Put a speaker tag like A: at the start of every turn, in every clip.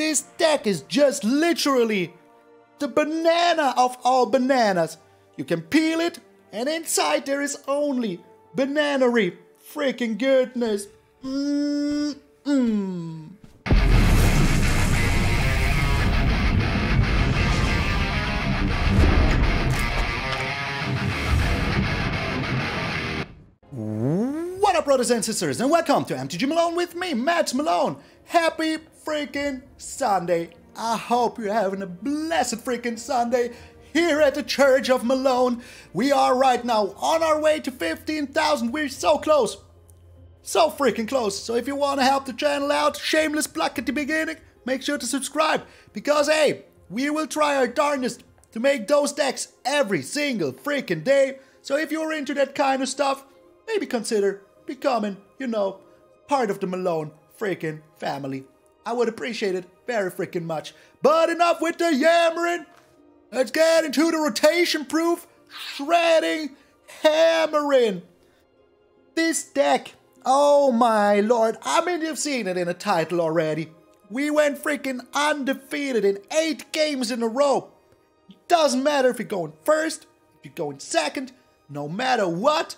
A: this deck is just literally the banana of all bananas. You can peel it, and inside there is only bananery freaking goodness. -mm. What up, brothers and sisters, and welcome to MTG Malone with me, Matt Malone. Happy freaking Sunday. I hope you're having a blessed freaking Sunday here at the Church of Malone. We are right now on our way to 15,000. We're so close. So freaking close. So if you want to help the channel out, shameless plug at the beginning, make sure to subscribe. Because hey, we will try our darndest to make those decks every single freaking day. So if you're into that kind of stuff, maybe consider becoming, you know, part of the Malone freaking family. I would appreciate it very freaking much. But enough with the yammering. Let's get into the rotation proof, shredding, hammering. This deck, oh my lord, I mean, you've seen it in a title already. We went freaking undefeated in eight games in a row. Doesn't matter if you're going first, if you're going second, no matter what,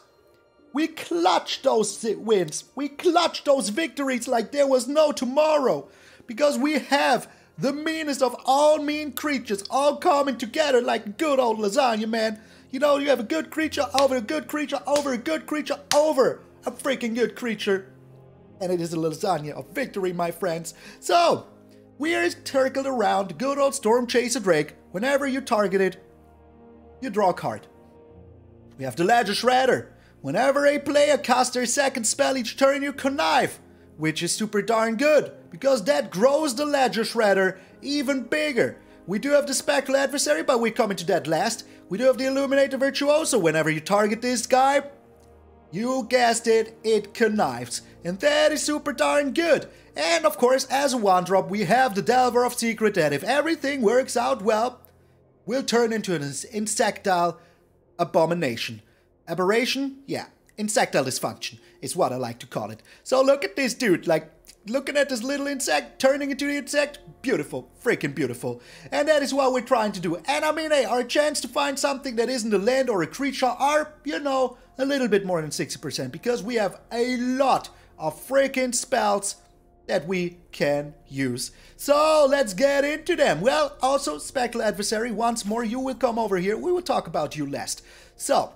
A: we clutch those wins. We clutch those victories like there was no tomorrow. Because we have the meanest of all mean creatures all coming together like good old lasagna, man. You know, you have a good creature over a good creature over a good creature over a freaking good creature. And it is a lasagna of victory, my friends. So, we are circled around good old Storm Chaser Drake. Whenever you target it, you draw a card. We have the Ledger Shredder. Whenever a player casts their second spell each turn, you connive, which is super darn good, because that grows the Ledger Shredder even bigger. We do have the Spectral Adversary, but we're coming to that last. We do have the Illuminator Virtuoso. Whenever you target this guy, you guessed it, it connives. And that is super darn good. And of course, as a one drop, we have the Delver of Secret that if everything works out well, will turn into an insectile abomination. Aberration? Yeah. Insectile dysfunction is what I like to call it. So look at this dude, like, looking at this little insect turning into the insect. Beautiful. Freaking beautiful. And that is what we're trying to do. And I mean, hey, our chance to find something that isn't a land or a creature are, you know, a little bit more than 60% because we have a lot of freaking spells that we can use. So let's get into them. Well, also, Spectral Adversary, once more, you will come over here. We will talk about you last. So,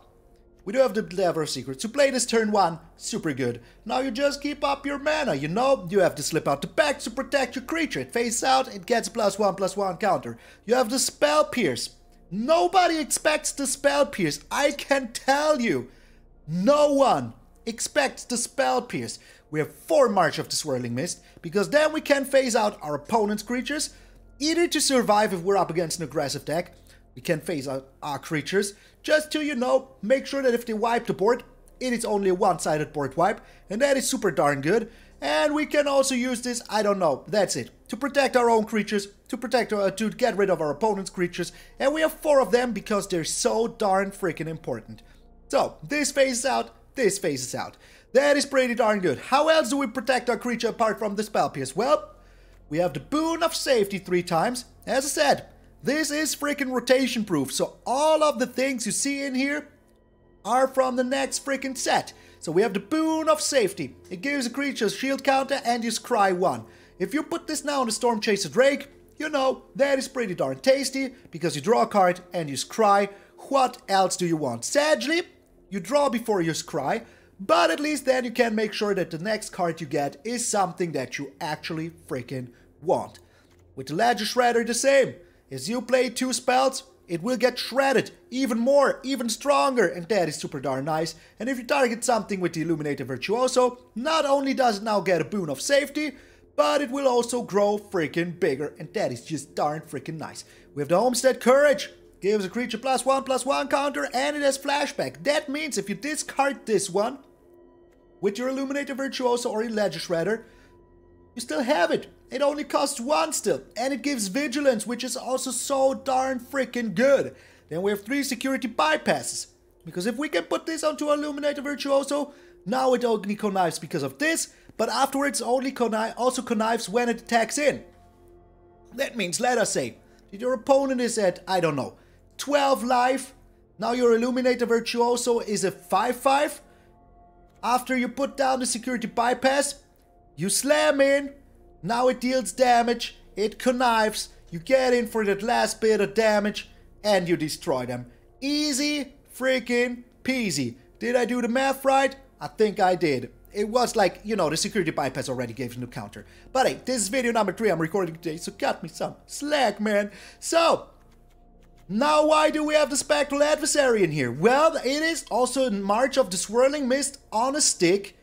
A: we do have the Delver of Secrets. To play this turn 1, super good. Now you just keep up your mana, you know? You have to slip out the back to protect your creature. It phases out, it gets plus 1 plus 1 counter. You have the Spell Pierce. Nobody expects the Spell Pierce. I can tell you. No one expects the Spell Pierce. We have 4 March of the Swirling Mist, because then we can phase out our opponent's creatures, either to survive if we're up against an aggressive deck, we can phase out our creatures, just to, you know, make sure that if they wipe the board, it is only a one-sided board wipe, and that is super darn good. And we can also use this, I don't know, that's it. To protect our own creatures, to protect, uh, to get rid of our opponent's creatures, and we have four of them because they're so darn freaking important. So, this phases out, this phases out. That is pretty darn good. How else do we protect our creature apart from the spell pierce? Well, we have the boon of safety three times. As I said, this is freaking rotation proof, so all of the things you see in here are from the next freaking set. So we have the Boon of Safety. It gives a creature a shield counter and you scry 1. If you put this now on the Storm Chaser Drake, you know, that is pretty darn tasty, because you draw a card and you scry. What else do you want? Sadly, you draw before you scry, but at least then you can make sure that the next card you get is something that you actually freaking want. With the Ledger Shredder the same. As you play two spells, it will get shredded even more, even stronger, and that is super darn nice. And if you target something with the Illuminator Virtuoso, not only does it now get a boon of safety, but it will also grow freaking bigger, and that is just darn freaking nice. We have the Homestead Courage, gives a creature plus one plus one counter, and it has flashback. That means if you discard this one, with your Illuminator Virtuoso or your Ledger Shredder, you still have it. It only costs one still, and it gives vigilance, which is also so darn freaking good. Then we have three security bypasses. Because if we can put this onto Illuminator Virtuoso, now it only connives because of this, but afterwards only connive, also connives when it attacks in. That means, let us say, that your opponent is at, I don't know, 12 life. Now your Illuminator Virtuoso is a 5-5. After you put down the security bypass, you slam in. Now it deals damage. It connives. You get in for that last bit of damage and you destroy them. Easy freaking peasy. Did I do the math right? I think I did. It was like, you know, the security bypass already gave you the counter. But hey, this is video number three I'm recording today, so cut me some slack, man. So, now why do we have the Spectral Adversary in here? Well, it is also in March of the Swirling Mist on a stick,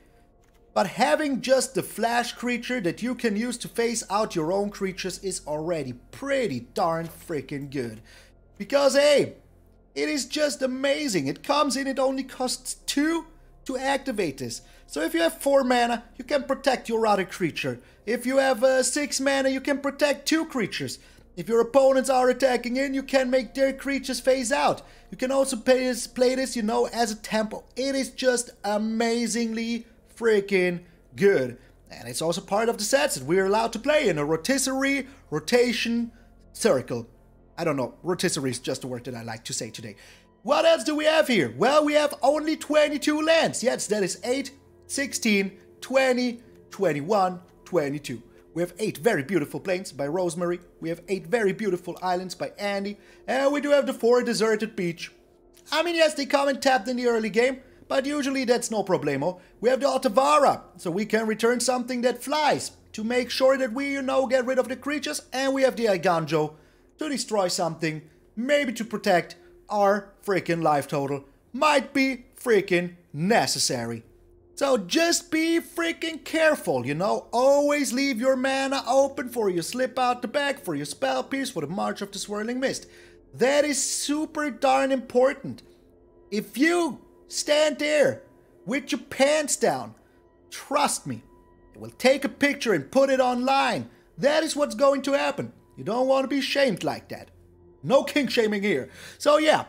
A: but having just the flash creature that you can use to phase out your own creatures is already pretty darn freaking good. Because hey, it is just amazing. It comes in, it only costs two to activate this. So if you have 4 mana, you can protect your other creature. If you have uh, 6 mana, you can protect 2 creatures. If your opponents are attacking in, you can make their creatures phase out. You can also play this, play this, you know, as a tempo. It is just amazingly freaking good. And it's also part of the sets that we're allowed to play in a rotisserie, rotation, circle. I don't know, rotisserie is just a word that I like to say today. What else do we have here? Well, we have only 22 lands. Yes, that is 8, 16, 20, 21, 22. We have 8 very beautiful plains by Rosemary. We have 8 very beautiful islands by Andy. And we do have the 4 deserted beach. I mean, yes, they come and tapped in the early game, but usually that's no problemo. We have the Otawara, so we can return something that flies to make sure that we, you know, get rid of the creatures. And we have the Eiganjo to destroy something, maybe to protect our freaking life total might be freaking necessary. So just be freaking careful, you know? Always leave your mana open for your slip out the back, for your spell pierce, for the March of the Swirling Mist. That is super darn important. If you stand there with your pants down, trust me, it will take a picture and put it online. That is what's going to happen. You don't want to be shamed like that. No king shaming here. So yeah,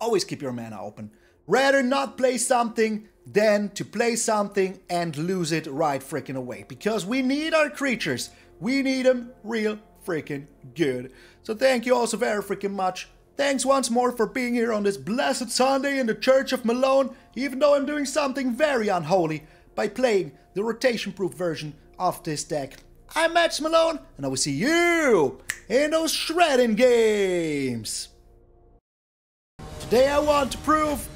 A: always keep your mana open. Rather not play something than to play something and lose it right freaking away. Because we need our creatures. We need them real freaking good. So thank you all so very freaking much. Thanks once more for being here on this blessed Sunday in the Church of Malone, even though I'm doing something very unholy by playing the rotation-proof version of this deck. I'm Matt Malone, and I will see you in those shredding games. Today I want to prove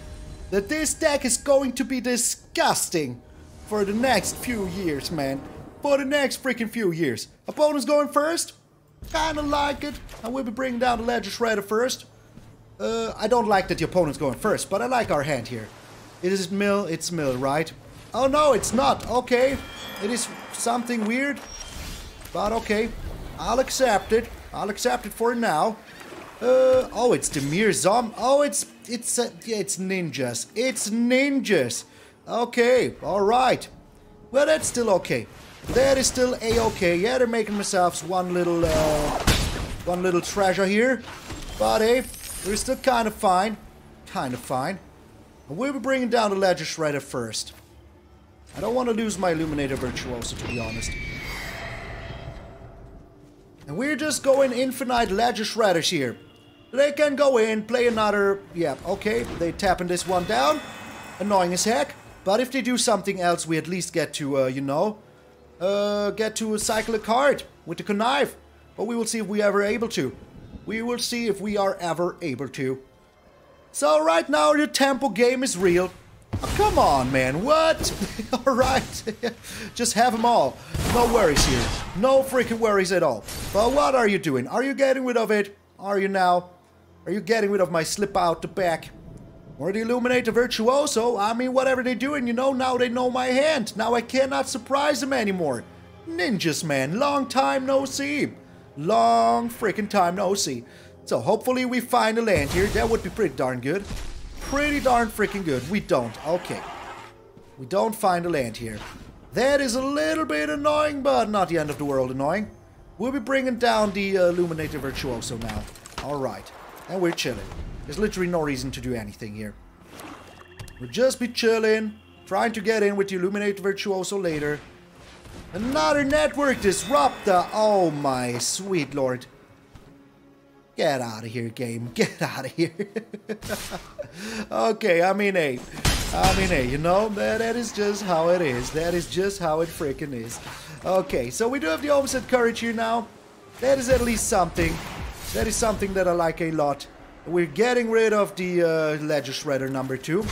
A: that this deck is going to be disgusting for the next few years, man. For the next freaking few years. Opponent's going first. Kinda like it. I will be bringing down the Ledger Shredder first. Uh, I don't like that the opponent's going first, but I like our hand here. It is mill, it's mill, right? Oh no, it's not. Okay. It is something weird. But okay, I'll accept it. I'll accept it for now. Uh, oh, it's the Mir Zom. Oh, it's it's uh, it's ninjas. It's ninjas. Okay, all right. Well, that's still okay. That is still a okay. Yeah, they're making themselves one little uh, one little treasure here. But hey, we're still kind of fine. Kind of fine. And we'll be bringing down the Ledger Shredder first. I don't want to lose my Illuminator Virtuoso, to be honest. And we're just going infinite Ledger Shredders here. They can go in, play another... Yeah, okay, they tapping this one down. Annoying as heck. But if they do something else, we at least get to, uh, you know... Uh, get to cycle a card with the connive. But we will see if we ever able to. We will see if we are ever able to. So right now the tempo game is real. Oh, come on, man. What? all right. Just have them all. No worries here. No freaking worries at all. But what are you doing? Are you getting rid of it? Are you now? Are you getting rid of my slip out the back? Or the Illuminator Virtuoso? I mean, whatever they're doing, you know, now they know my hand. Now I cannot surprise them anymore. Ninjas, man. Long time no see. Long freaking time no see. So hopefully we find a land here. That would be pretty darn good pretty darn freaking good. We don't. Okay. We don't find a land here. That is a little bit annoying, but not the end of the world annoying. We'll be bringing down the uh, Illuminator Virtuoso now. Alright. And we're chilling. There's literally no reason to do anything here. We'll just be chilling, trying to get in with the Illuminator Virtuoso later. Another network disrupter. Oh my sweet lord. Get out of here, game. Get out of here. okay, I mean, hey. I mean, hey, you know, that, that is just how it is. That is just how it freaking is. Okay, so we do have the Homestead Courage here now. That is at least something. That is something that I like a lot. We're getting rid of the uh, Ledger Shredder number two.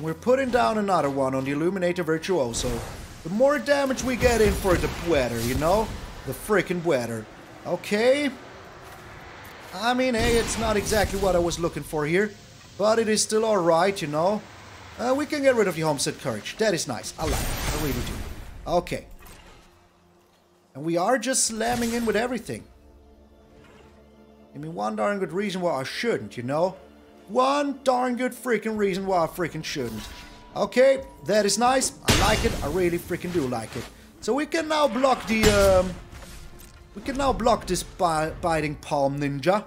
A: We're putting down another one on the Illuminator Virtuoso. The more damage we get in for the weather, you know? The freaking weather. Okay. I mean, hey, it's not exactly what I was looking for here. But it is still alright, you know? Uh, we can get rid of the Homestead Courage. That is nice. I like it. I really do. Okay. And we are just slamming in with everything. Give me one darn good reason why I shouldn't, you know? One darn good freaking reason why I freaking shouldn't. Okay, that is nice. I like it. I really freaking do like it. So we can now block the, um... We can now block this bi biting palm ninja.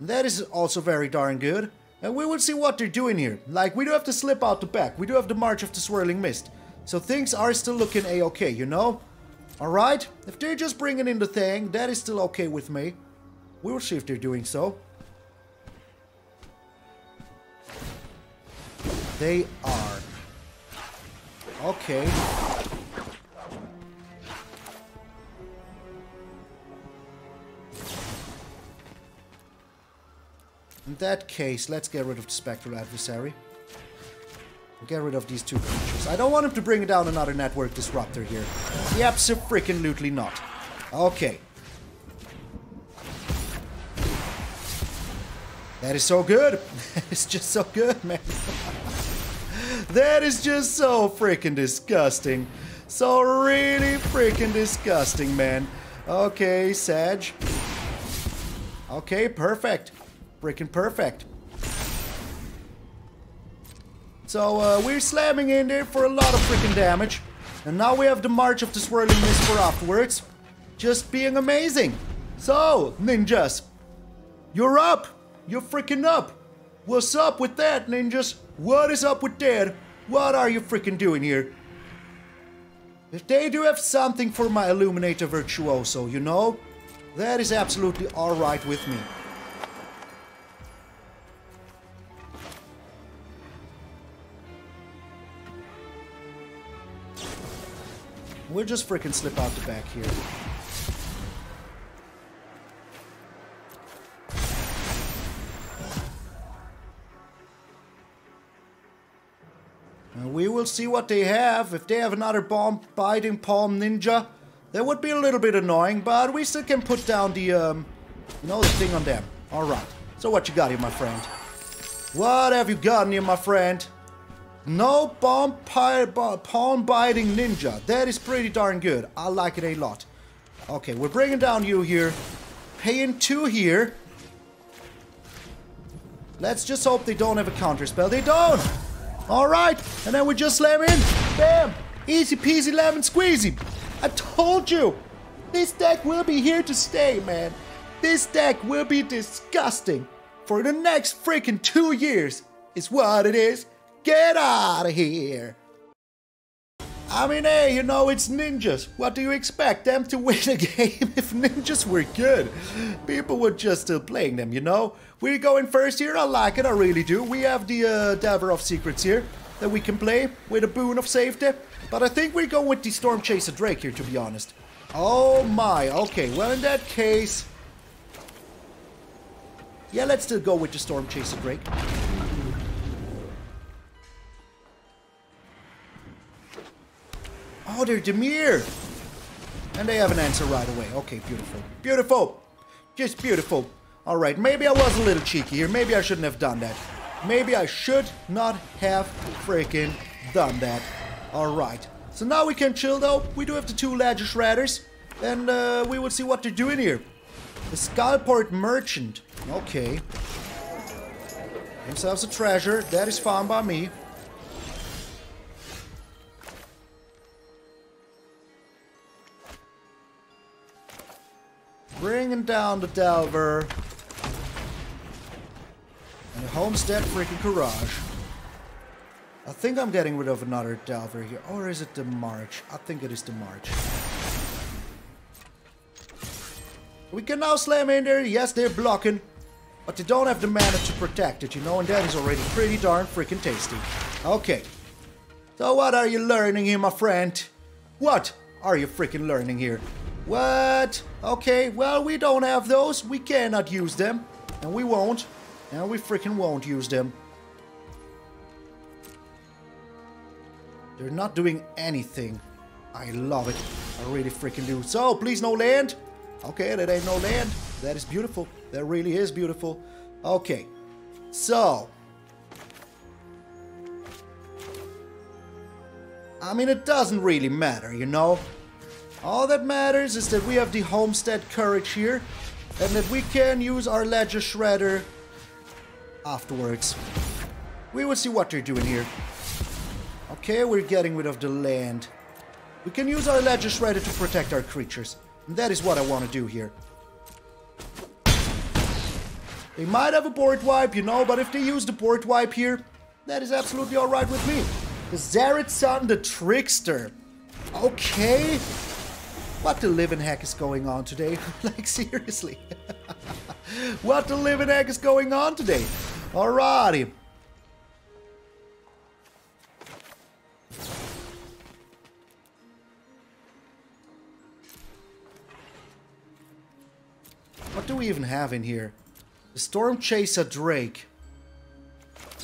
A: That is also very darn good. And we will see what they're doing here. Like, we do have to slip out the back. We do have the March of the Swirling Mist. So things are still looking a-okay, you know? Alright? If they're just bringing in the thing, that is still okay with me. We will see if they're doing so. They are. Okay. In that case, let's get rid of the Spectral Adversary. Get rid of these two creatures. I don't want him to bring down another Network Disrupter here. Yep, so freaking lootly not. Okay. That is so good. it's just so good, man. That is just so freaking disgusting. So really freaking disgusting, man. Okay, Sag. Okay, perfect. Freaking perfect. So uh, we're slamming in there for a lot of freaking damage. And now we have the March of the Swirling Mist for afterwards. Just being amazing. So, ninjas. You're up. You're freaking up. What's up with that, ninjas? What is up with that? What are you freaking doing here? If they do have something for my Illuminator Virtuoso, you know, that is absolutely alright with me. We'll just freaking slip out the back here. And we will see what they have. If they have another bomb biting palm ninja, that would be a little bit annoying, but we still can put down the, um, you know, the thing on them. Alright. So what you got here, my friend? What have you got here, my friend? No palm, palm biting ninja. That is pretty darn good. I like it a lot. Okay, we're bringing down you here. Paying two here. Let's just hope they don't have a counter spell. They don't! Alright, and then we just slam in. Bam! Easy peasy lemon squeezy. I told you! This deck will be here to stay, man. This deck will be disgusting. For the next freaking two years, is what it is. Get out of here! I mean, hey, you know, it's ninjas. What do you expect? Them to win a game if ninjas were good? People would just still playing them, you know? We're going first here. I like it. I really do. We have the uh, of Secrets here that we can play with a boon of safety. But I think we're going with the Storm Chaser Drake here, to be honest. Oh my. Okay, well, in that case... Yeah, let's still go with the Storm Chaser Drake. Oh, they're Dimir! And they have an answer right away. Okay, beautiful. Beautiful! Just beautiful. Alright, maybe I was a little cheeky here. Maybe I shouldn't have done that. Maybe I should not have freaking done that. Alright. So now we can chill though. We do have the two Ledger Shredders. And uh, we will see what they're doing here. The Skullport Merchant. Okay. Themselves a treasure. That is fine by me. Bringing down the Delver. And the Homestead freaking garage. I think I'm getting rid of another Delver here. Or is it the March? I think it is the March. We can now slam in there. Yes, they're blocking. But they don't have the mana to protect it, you know, and that is already pretty darn freaking tasty. Okay. So what are you learning here, my friend? What are you freaking learning here? What? Okay, well, we don't have those. We cannot use them. And we won't. And we freaking won't use them. They're not doing anything. I love it. I really freaking do. So, please no land. Okay, that ain't no land. That is beautiful. That really is beautiful. Okay. So. I mean, it doesn't really matter, you know? All that matters is that we have the Homestead Courage here, and that we can use our Ledger Shredder afterwards. We will see what they're doing here. Okay, we're getting rid of the land. We can use our Ledger Shredder to protect our creatures. And that is what I want to do here. They might have a board wipe, you know, but if they use the board wipe here, that is absolutely alright with me. The Zareth San the Trickster. Okay. What the living heck is going on today? like, seriously. what the living heck is going on today? Alrighty. What do we even have in here? The Storm Chaser Drake.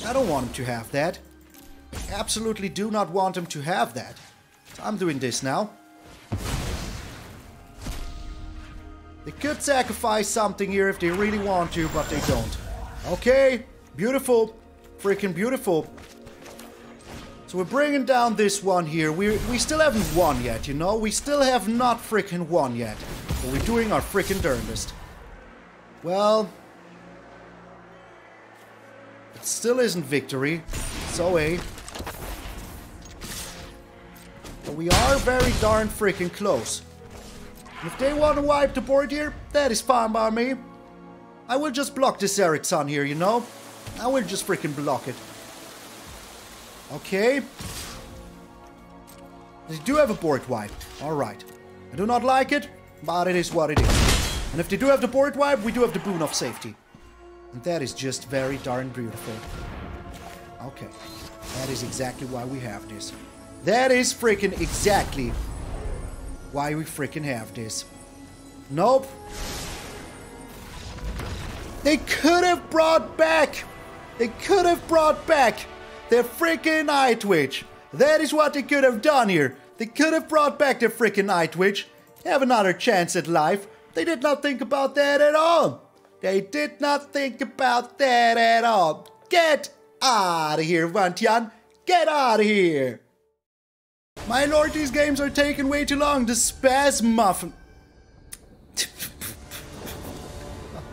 A: I don't want him to have that. Absolutely do not want him to have that. So I'm doing this now. They could sacrifice something here if they really want to, but they don't. Okay, beautiful. Freaking beautiful. So we're bringing down this one here. We, we still haven't won yet, you know? We still have not freaking won yet. But we're doing our freaking darndest. Well... It still isn't victory. So a. But we are very darn freaking close. If they want to wipe the board here, that is fine by me. I will just block this San here, you know? I will just freaking block it. Okay. They do have a board wipe. Alright. I do not like it, but it is what it is. And if they do have the board wipe, we do have the boon of safety. And that is just very darn beautiful. Okay. That is exactly why we have this. That is freaking exactly why we freaking have this. Nope. They could have brought back. They could have brought back their freaking Night Witch. That is what they could have done here. They could have brought back their freaking Night Witch. Have another chance at life. They did not think about that at all. They did not think about that at all. Get out of here, Vantian. Get out of here. My lord, these games are taking way too long. The Spaz Muffin.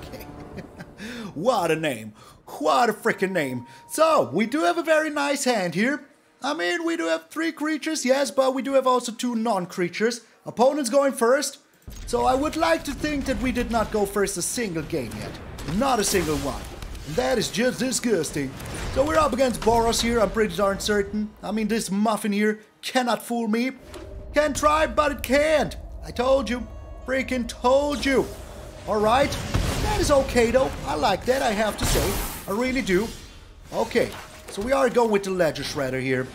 A: okay. what a name. What a freaking name. So, we do have a very nice hand here. I mean, we do have three creatures, yes, but we do have also two non-creatures. Opponent's going first. So I would like to think that we did not go first a single game yet. Not a single one. And that is just disgusting. So we're up against Boros here, I'm pretty darn certain. I mean, this muffin here cannot fool me. Can try, but it can't. I told you. Freaking told you. Alright. That is okay though. I like that, I have to say. I really do. Okay. So we are going with the Ledger Shredder here.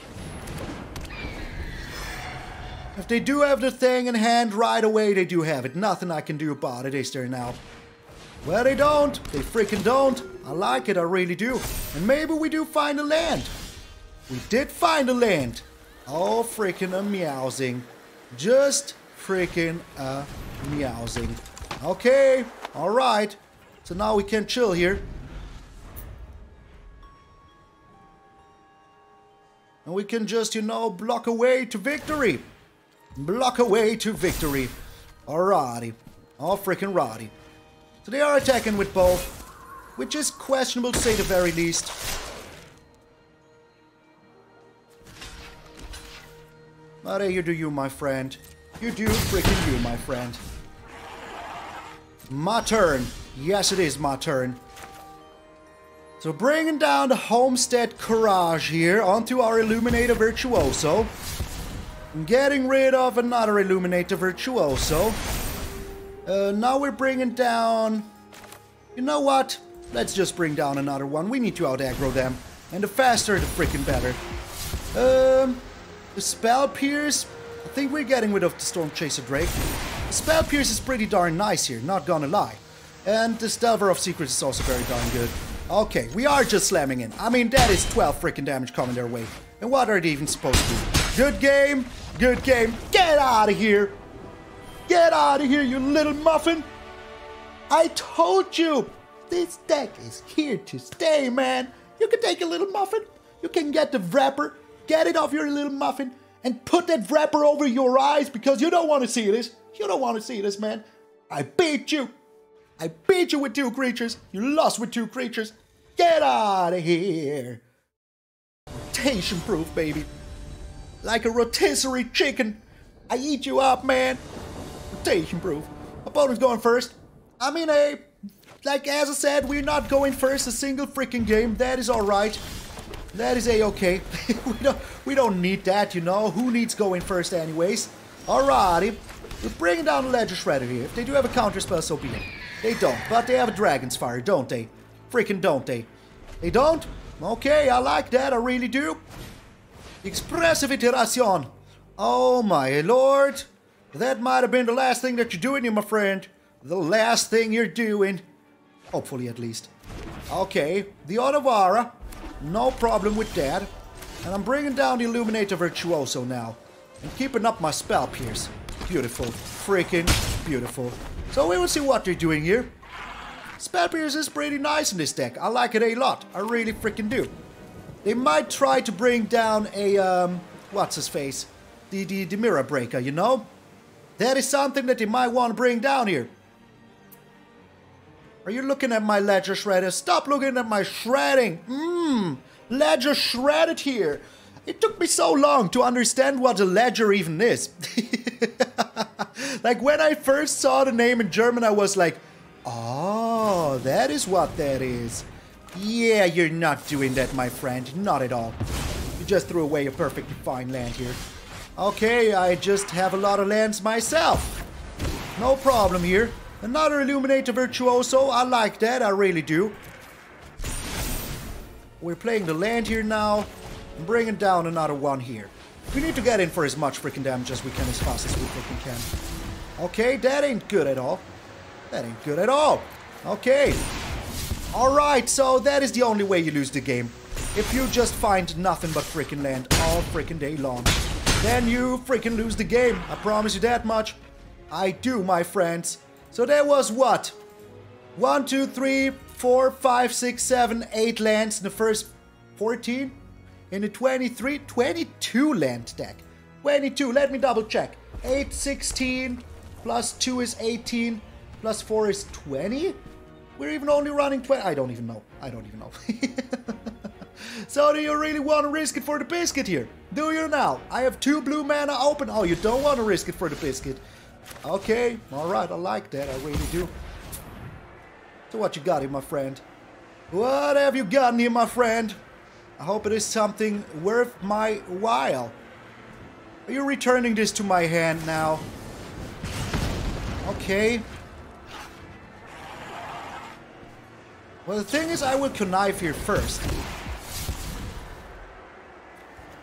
A: If they do have the thing in hand right away, they do have it. Nothing I can do about it, is there now? Well, they don't. They freaking don't. I like it, I really do. And maybe we do find a land. We did find a land. Oh, freaking a meowsing. Just freaking a meowsing. Okay, alright. So now we can chill here. And we can just, you know, block away to victory. Block away to victory. Alrighty. All freaking righty. So they are attacking with both, which is questionable to say the very least. Hey, you do you, my friend. You do freaking you, my friend. My turn. Yes, it is my turn. So bringing down the Homestead Courage here onto our Illuminator Virtuoso. Getting rid of another Illuminator Virtuoso. Uh, now we're bringing down... You know what? Let's just bring down another one. We need to out-aggro them. And the faster, the freaking better. Um, the Spell Pierce... I think we're getting rid of the Storm Chaser Drake. The Spell Pierce is pretty darn nice here, not gonna lie. And the Delver of Secrets is also very darn good. Okay, we are just slamming in. I mean, that is 12 freaking damage coming their way. And what are they even supposed to do? Good game, good game. Get out of here. Get out of here, you little muffin. I told you, this deck is here to stay, man. You can take a little muffin. You can get the wrapper, get it off your little muffin, and put that wrapper over your eyes because you don't want to see this. You don't want to see this, man. I beat you. I beat you with two creatures. You lost with two creatures. Get out of here. Rotation proof, baby. Like a rotisserie chicken. I eat you up, man. Rotation proof. Opponent's going first. I mean, a like as I said, we're not going first a single freaking game. That is all right. That is a okay. we don't we don't need that, you know. Who needs going first, anyways? Alrighty. We're bringing down the Ledger Shredder here. If they do have a counter spell, so be it. They don't, but they have a Dragon's Fire, don't they? Freaking don't they? They don't? Okay, I like that, I really do. Expressive iteration. Oh my lord. That might have been the last thing that you're doing here, my friend. The last thing you're doing. Hopefully, at least. Okay, the Otawara. No problem with that. And I'm bringing down the Illuminator Virtuoso now. And keeping up my Spell Pierce. Beautiful. Freaking beautiful. So we will see what they're doing here. Spell Pierce is pretty nice in this deck. I like it a lot. I really freaking do. They might try to bring down a, um, what's his face? The, the, the Mirror Breaker, you know? That is something that they might want to bring down here. Are you looking at my Ledger Shredder? Stop looking at my shredding. Mmm, Ledger shredded here. It took me so long to understand what a ledger even is. like when I first saw the name in German, I was like, Oh, that is what that is. Yeah, you're not doing that, my friend. Not at all. You just threw away a perfectly fine land here. Okay, I just have a lot of lands myself. No problem here. Another Illuminator Virtuoso. I like that, I really do. We're playing the land here now. I'm bringing down another one here. We need to get in for as much freaking damage as we can as fast as we freaking can. Okay, that ain't good at all. That ain't good at all. Okay. Alright, so that is the only way you lose the game. If you just find nothing but freaking land all freaking day long. Then you freaking lose the game. I promise you that much. I do, my friends. So there was what? One, two, three, four, five, six, seven, eight lands in the first 14? In the 23, 22 land deck. 22, let me double check. 8, 16, plus 2 is 18, plus 4 is 20? We're even only running 20. I don't even know. I don't even know. so do you really want to risk it for the biscuit here? Do you now? I have two blue mana open. Oh, you don't want to risk it for the biscuit. Okay, alright, I like that. I really do. So what you got here, my friend? What have you gotten here, my friend? I hope it is something worth my while. Are you returning this to my hand now? Okay. Well, the thing is, I will connive here first.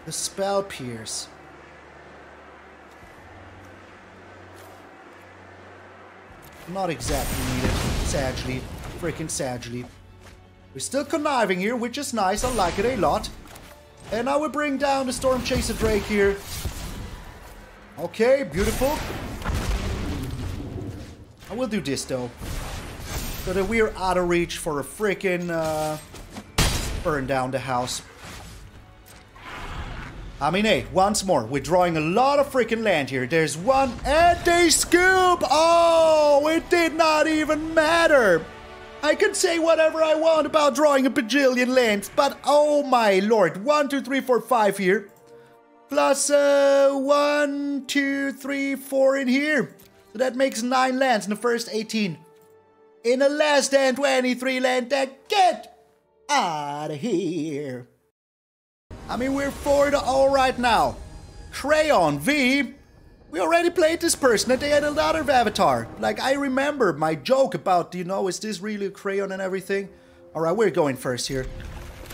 A: The Spell Pierce. Not exactly needed, sadly. Freaking sadly. We're still conniving here, which is nice. I like it a lot. And I will bring down the Storm Chaser Drake here. Okay, beautiful. I will do this, though. So that we're out of reach for a freaking uh, burn down the house. I mean, hey, once more, we're drawing a lot of freaking land here. There's one and they scoop! Oh, it did not even matter! I can say whatever I want about drawing a bajillion lands, but oh my lord, one, two, three, four, five here. Plus, uh, one, two, three, four in here. So that makes nine lands in the first 18 in the last than 23 land deck. Get out of here. I mean, we're 4 to 0 right now. Crayon V. We already played this person and they had another avatar. Like, I remember my joke about, you know, is this really a crayon and everything? Alright, we're going first here.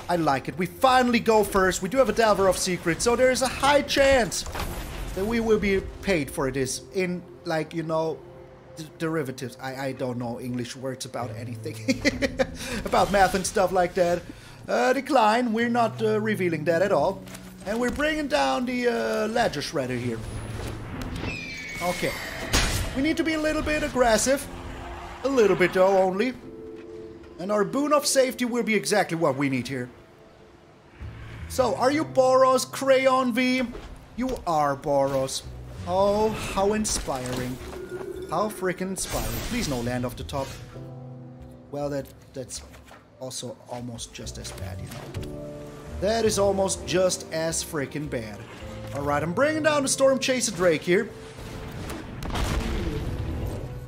A: I like it. We finally go first. We do have a Delver of Secrets, so there's a high chance that we will be paid for this in, like, you know, derivatives. I, I don't know English words about anything. about math and stuff like that. Uh, decline, we're not uh, revealing that at all. And we're bringing down the uh, ledger shredder here. Okay. We need to be a little bit aggressive. A little bit though, only. And our boon of safety will be exactly what we need here. So, are you Boros Crayon V? You are Boros. Oh, how inspiring. How freaking inspiring. Please no land off the top. Well, that that's also almost just as bad, you know. That is almost just as freaking bad. Alright, I'm bringing down the Storm Chaser Drake here.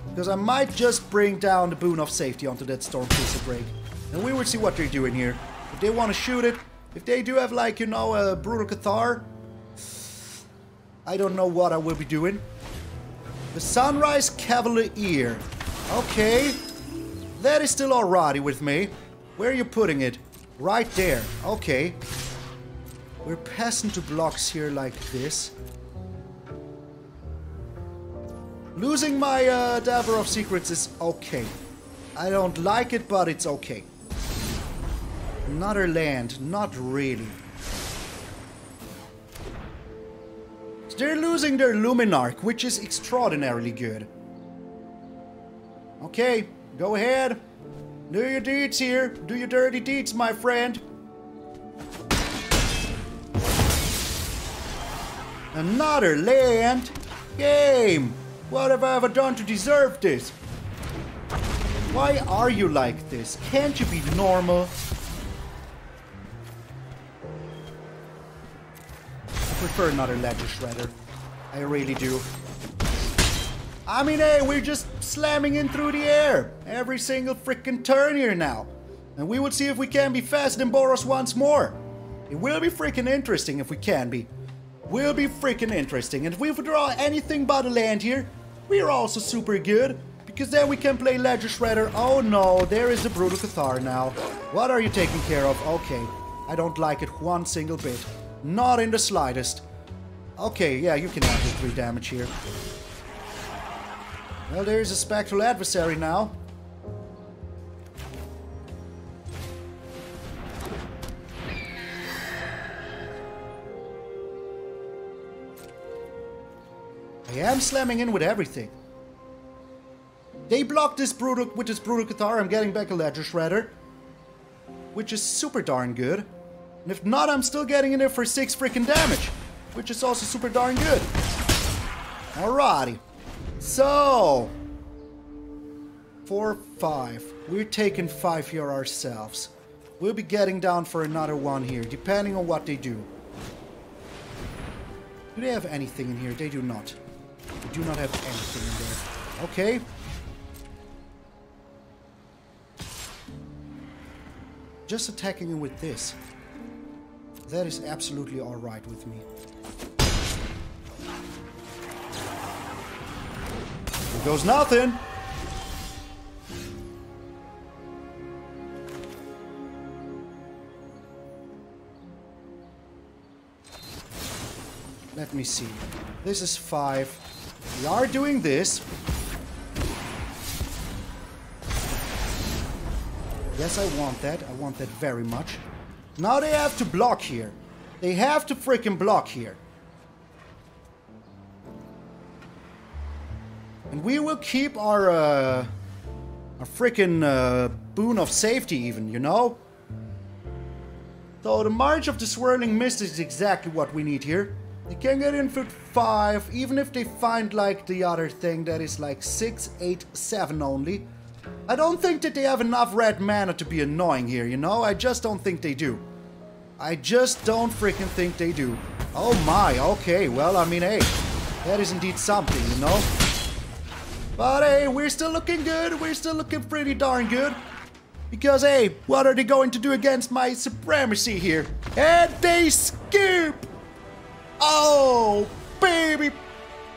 A: Because I might just bring down the Boon of Safety onto that Storm Chaser Drake. And we will see what they're doing here. If they want to shoot it, if they do have like, you know, a Brutal Cathar, I don't know what I will be doing. The Sunrise Cavalier. Okay. That is still alrighty with me. Where are you putting it? Right there. Okay. We're passing to blocks here like this. Losing my uh, Delver of Secrets is okay. I don't like it, but it's okay. Another land, not really. They're losing their Luminarch, which is extraordinarily good. Okay, go ahead. Do your deeds here. Do your dirty deeds, my friend. Another land? Game! What have I ever done to deserve this? Why are you like this? Can't you be normal? I prefer another Ledger Shredder. I really do. I mean, hey, we're just slamming in through the air every single freaking turn here now. And we will see if we can be faster than Boros once more. It will be freaking interesting if we can be. Will be freaking interesting. And if we draw anything but a land here, we are also super good. Because then we can play Ledger Shredder. Oh no, there is a Brutal Cathar now. What are you taking care of? Okay, I don't like it one single bit. Not in the slightest. Okay, yeah, you can have the 3 damage here. Well, there's a Spectral Adversary now. I am slamming in with everything. They blocked this brutal with this brutal Cathar. I'm getting back a ledger shredder, which is super darn good. And if not, I'm still getting in there for 6 freaking damage. Which is also super darn good. Alrighty. So... 4, 5. We're taking 5 here ourselves. We'll be getting down for another one here, depending on what they do. Do they have anything in here? They do not. They do not have anything in there. Okay. Just attacking him with this. That is absolutely alright with me. Here goes nothing! Let me see. This is five. We are doing this. Yes, I want that. I want that very much. Now they have to block here. They have to freaking block here. And we will keep our, uh, our freaking uh, boon of safety even, you know? So the March of the Swirling Mist is exactly what we need here. They can get in for 5, even if they find like the other thing that is like 6, 8, 7 only. I don't think that they have enough red mana to be annoying here, you know? I just don't think they do. I just don't freaking think they do. Oh my, okay, well, I mean, hey, that is indeed something, you know? But hey, we're still looking good, we're still looking pretty darn good. Because, hey, what are they going to do against my supremacy here? And they scoop! Oh, baby!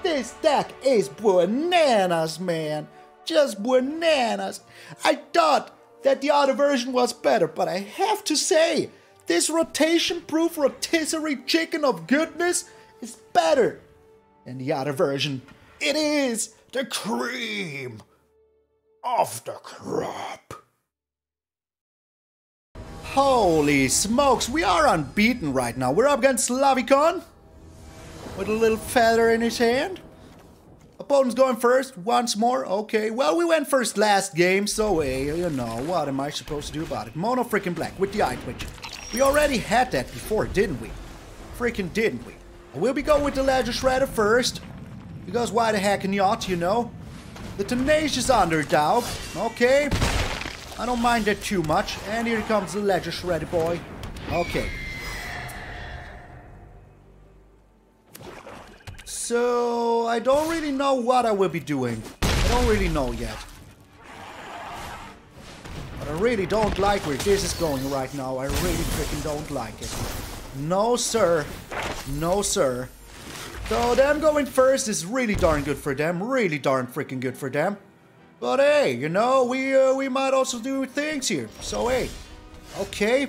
A: This deck is bananas, man. Just bananas. I thought that the other version was better, but I have to say, this rotation-proof rotisserie chicken of goodness is better than the other version. It is the cream of the crop. Holy smokes, we are unbeaten right now. We're up against Slavikon with a little feather in his hand. Opponent's going first once more. Okay, well, we went first last game, so hey, you know, what am I supposed to do about it? Mono freaking black with the eye twitch. We already had that before, didn't we? Freaking didn't we? We'll be going with the Ledger Shredder first. Because why the heck not, you know? The Tenacious Underdog. Okay. I don't mind that too much. And here comes the Ledger Shredder boy. Okay. So, I don't really know what I will be doing. I don't really know yet. But I really don't like where this is going right now. I really freaking don't like it. No, sir. No, sir. So them going first is really darn good for them. Really darn freaking good for them. But hey, you know, we uh, we might also do things here. So hey, okay.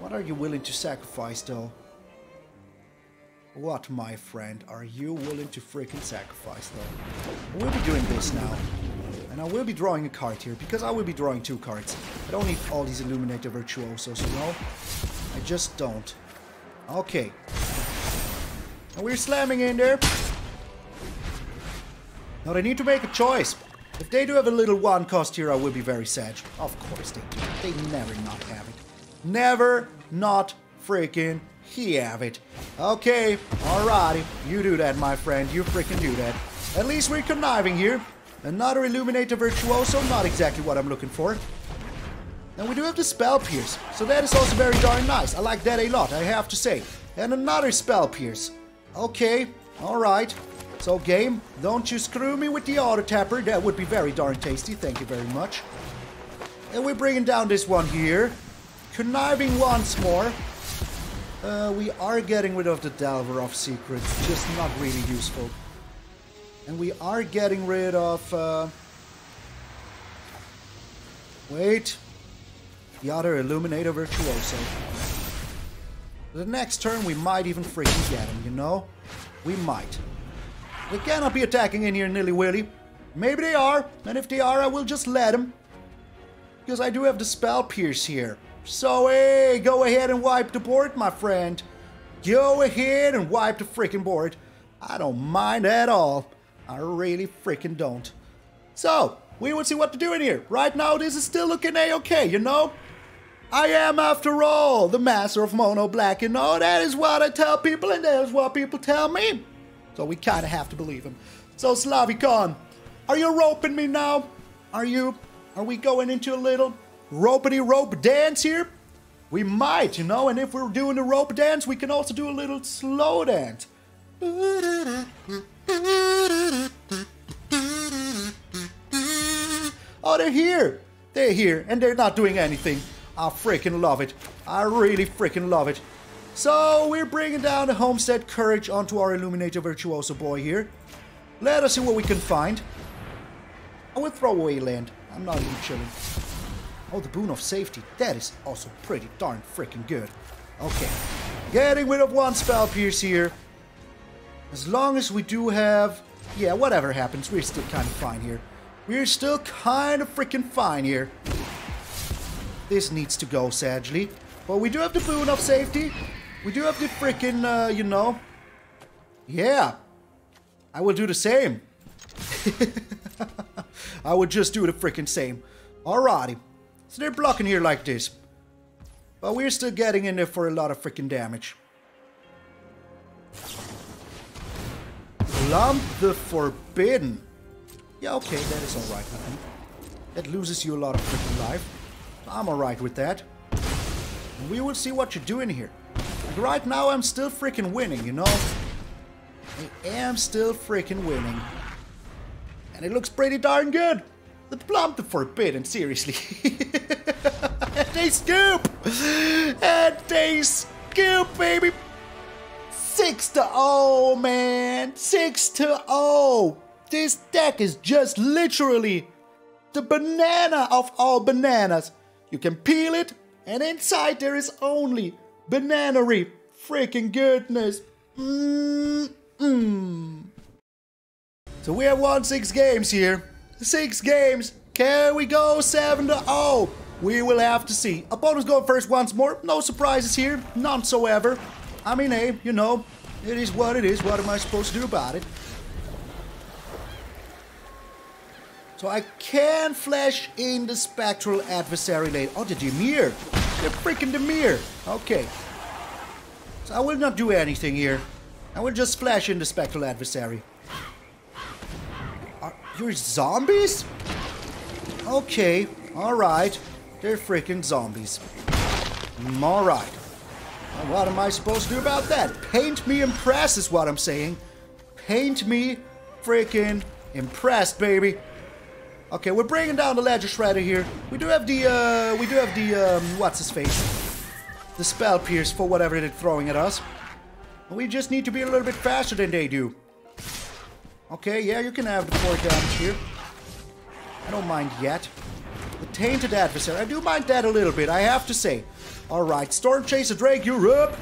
A: What are you willing to sacrifice though? What, my friend, are you willing to freaking sacrifice though? We'll be doing this now. And I will be drawing a card here, because I will be drawing two cards. I don't need all these Illuminator Virtuosos, you know? I just don't. Okay. And we're slamming in there. Now they need to make a choice. If they do have a little one cost here, I will be very sad. Of course they do. They never not have it. Never not freaking he have it. Okay, alrighty. You do that, my friend. You freaking do that. At least we're conniving here. Another Illuminator Virtuoso, not exactly what I'm looking for. And we do have the Spell Pierce, so that is also very darn nice. I like that a lot, I have to say. And another Spell Pierce. Okay, alright. So game, don't you screw me with the Auto Tapper, that would be very darn tasty, thank you very much. And we're bringing down this one here. Conniving once more. Uh, we are getting rid of the Delver of Secrets, just not really useful. And we are getting rid of... Uh... Wait, the other Illuminator Virtuoso. The next turn we might even freaking get him, you know? We might. They cannot be attacking in here nilly-willy. Maybe they are, and if they are, I will just let them. Because I do have the Spell Pierce here. So, hey, go ahead and wipe the board, my friend. Go ahead and wipe the freaking board. I don't mind at all. I really freaking don't. So, we will see what to do in here. Right now, this is still looking a-okay, you know? I am, after all, the master of Mono Black, you know? That is what I tell people, and that is what people tell me. So we kind of have to believe him. So, Slavikon, are you roping me now? Are you? Are we going into a little ropety rope dance here? We might, you know, and if we're doing a rope dance, we can also do a little slow dance. Oh, they're here! They're here, and they're not doing anything. I freaking love it. I really freaking love it. So, we're bringing down the Homestead Courage onto our Illuminator Virtuoso boy here. Let us see what we can find. I will throw away land. I'm not even chilling. Oh, the Boon of Safety. That is also pretty darn freaking good. Okay. Getting rid of one Spell Pierce here. As long as we do have... Yeah, whatever happens, we're still kind of fine here. We're still kind of freaking fine here. This needs to go, sadly. But we do have the boon of safety. We do have the freaking, uh, you know. Yeah. I will do the same. I would just do the freaking same. Alrighty. So they're blocking here like this. But we're still getting in there for a lot of freaking damage. Plumb the Forbidden. Yeah, okay, that is alright, I think. That loses you a lot of freaking life. I'm alright with that. And we will see what you're doing here. Like right now, I'm still freaking winning, you know? I am still freaking winning. And it looks pretty darn good. The Plumb the Forbidden, seriously. and they scoop! And they scoop, baby! 6 to 0, man! 6 to 0! This deck is just literally the banana of all bananas. You can peel it, and inside there is only bananery. Freaking goodness. Mm. So we have won six games here. Six games. Can we go 7 to 0? We will have to see. Opponents going first once more. No surprises here. None so ever. I mean, hey, you know, it is what it is. What am I supposed to do about it? So I can flash in the Spectral Adversary lane. Oh, the Dimir. The freaking Dimir. Okay. So I will not do anything here. I will just flash in the Spectral Adversary. Are you zombies? Okay. Alright. They're freaking zombies. Mm, Alright. What am I supposed to do about that? Paint me impressed is what I'm saying. Paint me freaking impressed, baby. Okay, we're bringing down the Ledger Shredder here. We do have the, uh, we do have the, um, what's his face? The Spell Pierce for whatever they're throwing at us. We just need to be a little bit faster than they do. Okay, yeah, you can have the 4 damage here. I don't mind yet. The Tainted Adversary, I do mind that a little bit, I have to say. Alright, Stormchaser Drake, you're up!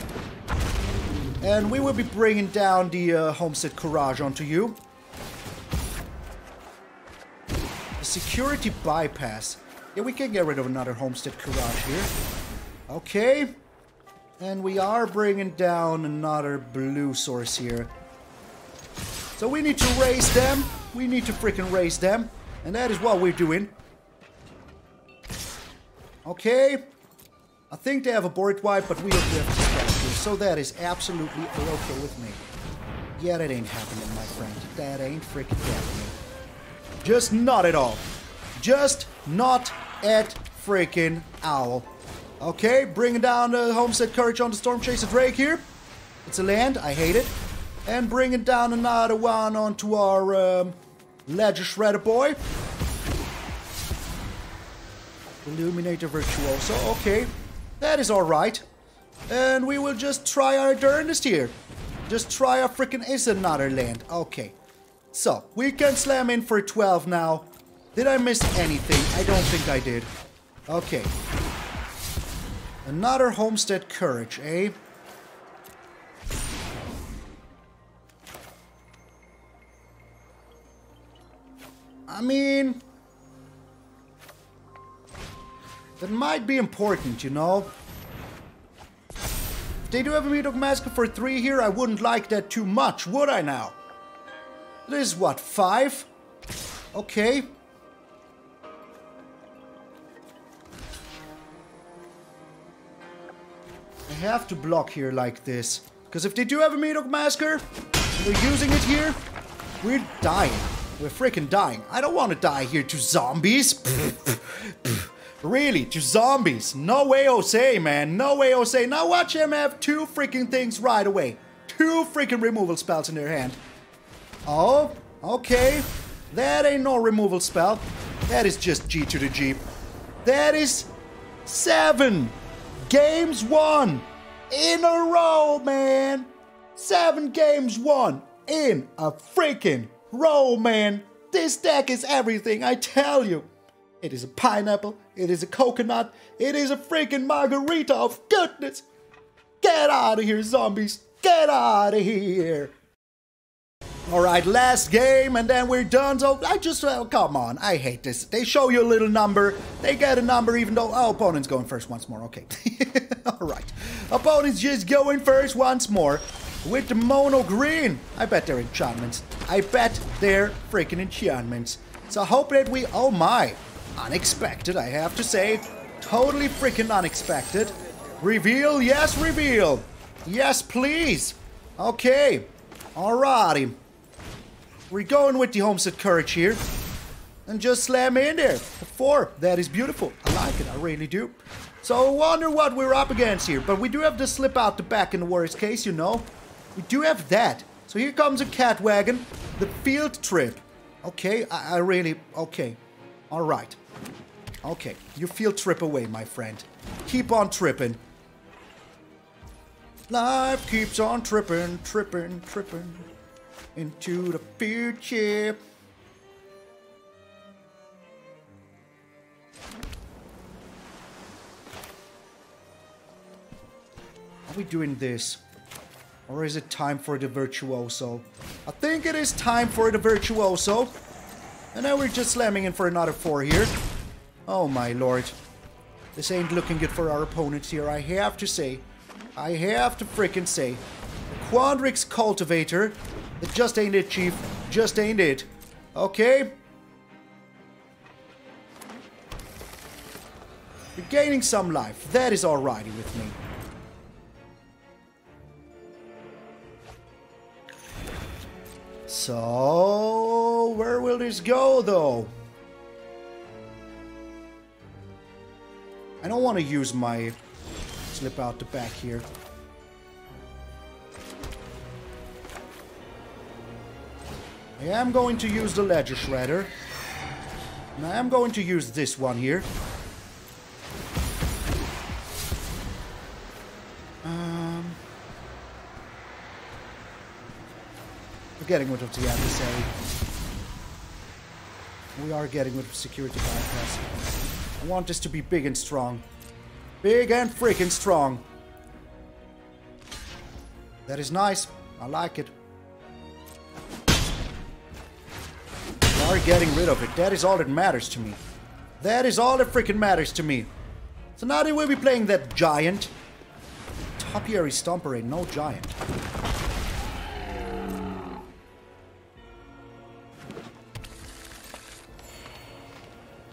A: And we will be bringing down the uh, Homestead Courage onto you. Security bypass. Yeah, we can get rid of another Homestead Courage here. Okay. And we are bringing down another blue source here. So we need to raise them. We need to freaking raise them. And that is what we're doing. Okay. I think they have a board wipe, but we don't have to So that is absolutely okay with me. Yeah, that ain't happening, my friend. That ain't freaking happening. Just not at all. Just not at freaking all. Okay, bringing down the Homestead Courage on the Stormchaser Drake here. It's a land, I hate it. And bringing down another one onto our um, Ledger Shredder boy. Illuminator Virtuoso, okay. That is alright. And we will just try our darndest here. Just try our freaking is another land. Okay. So, we can slam in for 12 now. Did I miss anything? I don't think I did. Okay. Another Homestead Courage, eh? I mean... That might be important, you know? If they do have a Meathook Massacre for 3 here, I wouldn't like that too much, would I now? This is what, 5? Okay. I have to block here like this. Because if they do have a Meathook Massacre, they're using it here, we're dying. We're freaking dying. I don't want to die here to zombies. really, to zombies. No way Jose, man. No way Jose. Now watch him have two freaking things right away. Two freaking removal spells in their hand. Oh, okay. That ain't no removal spell. That is just G to the G. That is seven games won in a row, man. Seven games won in a freaking row, man. This deck is everything, I tell you. It is a pineapple, it is a coconut, it is a freaking margarita of goodness. Get out of here, zombies. Get out of here. Alright, last game and then we're done. So I just, oh, come on, I hate this. They show you a little number, they get a number even though, oh, opponent's going first once more, okay. Alright, opponent's just going first once more with the mono green. I bet they're enchantments. I bet they're freaking enchantments. So I hope that we, oh my, unexpected, I have to say. Totally freaking unexpected. Reveal, yes, reveal. Yes, please. Okay, alrighty. We're going with the Homestead Courage here. And just slam in there. Four. That is beautiful. I like it. I really do. So I wonder what we're up against here. But we do have to slip out the back in the worst case, you know. We do have that. So here comes a cat wagon. The field trip. Okay, I, I really... Okay. Alright. Okay, you feel trip away, my friend. Keep on tripping. Life keeps on tripping, tripping, tripping into the future. Are we doing this? Or is it time for the virtuoso? I think it is time for the virtuoso. And now we're just slamming in for another four here. Oh my lord. This ain't looking good for our opponents here, I have to say. I have to freaking say. The Quandrix Cultivator. It just ain't it, Chief. Just ain't it. Okay? You're gaining some life. That is alrighty with me. So, where will this go, though? I don't want to use my slip out the back here. I am going to use the Ledger Shredder. And I am going to use this one here. Um, we're getting rid of the adversary. We are getting rid of security bypass. I want this to be big and strong. Big and freaking strong. That is nice. I like it. Getting rid of it. That is all that matters to me. That is all that freaking matters to me. So now they will be playing that giant. Topiary Stomper ain't no giant.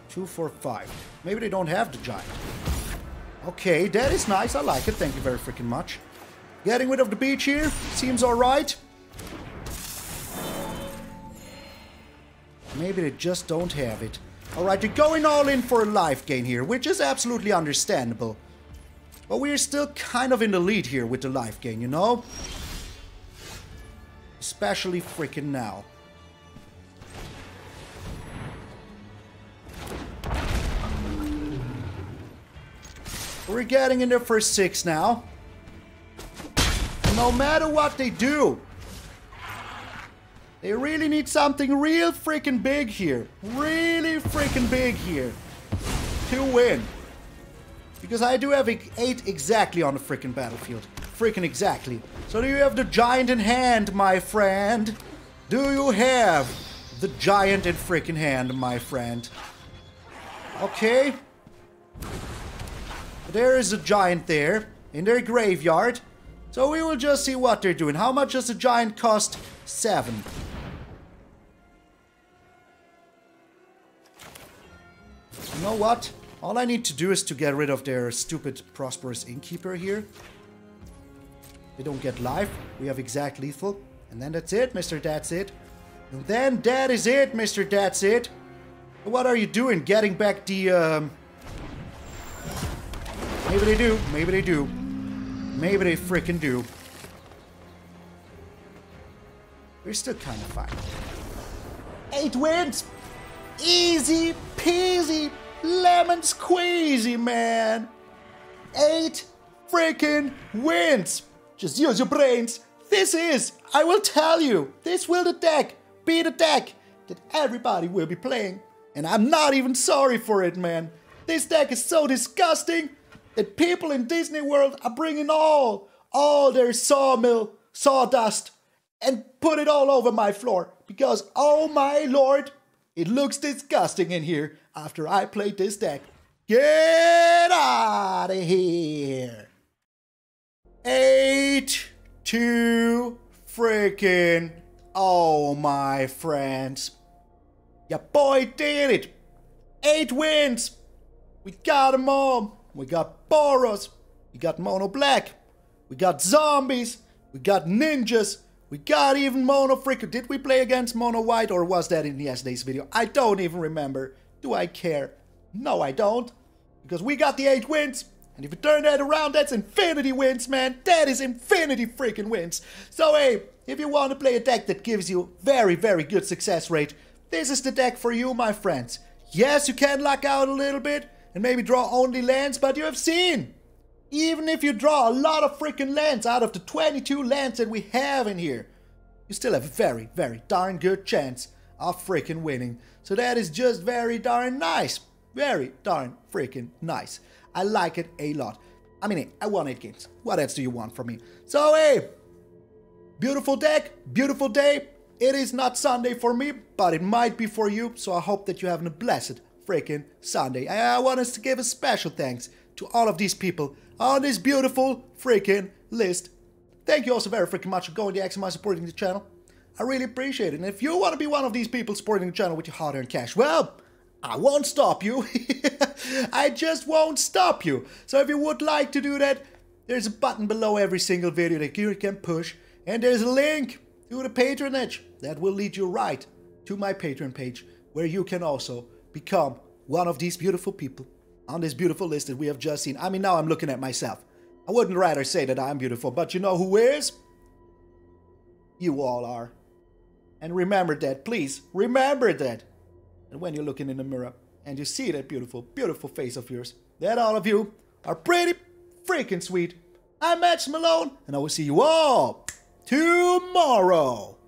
A: Two, four, five. Maybe they don't have the giant. Okay, that is nice. I like it. Thank you very freaking much. Getting rid of the beach here. Seems alright. Maybe they just don't have it. Alright, you're going all in for a life gain here, which is absolutely understandable. But we're still kind of in the lead here with the life gain, you know? Especially freaking now. We're getting in there for six now. No matter what they do, they really need something real freaking big here. Really freaking big here. To win. Because I do have eight exactly on the freaking battlefield. Freaking exactly. So do you have the giant in hand, my friend? Do you have the giant in freaking hand, my friend? Okay. There is a giant there in their graveyard. So we will just see what they're doing. How much does a giant cost? Seven. You know what? All I need to do is to get rid of their stupid Prosperous Innkeeper here. They don't get life. We have exact lethal. And then that's it, Mr. That's It. And then that is it, Mr. That's It. What are you doing? Getting back the... Um... Maybe they do. Maybe they do. Maybe they freaking do. We're still kind of fine. Eight wins! Easy peasy lemon squeezy, man! Eight freaking wins! Just use your brains. This is, I will tell you, this will the deck be the deck that everybody will be playing. And I'm not even sorry for it, man. This deck is so disgusting that people in Disney World are bringing all, all their sawmill sawdust and put it all over my floor because, oh my lord, it looks disgusting in here after I played this deck. Get out of here. Eight, two, freaking, oh my friends. Your boy did it. Eight wins. We got them all. We got Boros. We got Mono Black. We got zombies. We got ninjas. We got even Mono Freak. Did we play against Mono White or was that in yesterday's video? I don't even remember. Do I care? No, I don't. Because we got the 8 wins. And if you turn that around, that's infinity wins, man. That is infinity freaking wins. So hey, if you want to play a deck that gives you very, very good success rate, this is the deck for you, my friends. Yes, you can luck out a little bit and maybe draw only lands, but you have seen. Even if you draw a lot of freaking lands out of the 22 lands that we have in here, you still have a very, very darn good chance of freaking winning. So that is just very darn nice. Very darn freaking nice. I like it a lot. I mean, I won 8 games. What else do you want from me? So, hey, beautiful deck, beautiful day. It is not Sunday for me, but it might be for you. So I hope that you're having a blessed freaking Sunday. I want us to give a special thanks to all of these people on this beautiful freaking list. Thank you also very freaking much for going extra mile supporting the channel. I really appreciate it. And if you want to be one of these people supporting the channel with your hard-earned cash, well, I won't stop you. I just won't stop you. So if you would like to do that, there's a button below every single video that you can push. And there's a link to the patronage that will lead you right to my Patreon page, where you can also become one of these beautiful people on this beautiful list that we have just seen. I mean, now I'm looking at myself. I wouldn't rather say that I'm beautiful, but you know who is? You all are. And remember that, please, remember that. And when you're looking in the mirror and you see that beautiful, beautiful face of yours, that all of you are pretty freaking sweet. I'm Matt Malone, and I will see you all tomorrow.